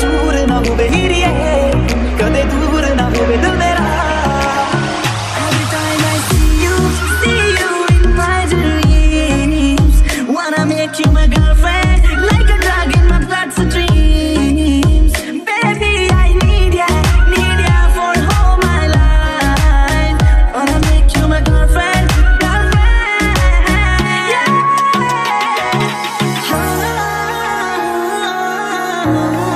ਦੂਰ ਨਾ ਹੋਵੇ ਹੀਰੀਏ ਕਦੇ ਦੂਰ ਨਾ ਹੋਵੇ ਦਿਲ ਮੇਰਾ Make you my girlfriend like a drug in my dreams. Baby, I need need for all my life. Wanna make you my girlfriend, girlfriend Yeah. oh,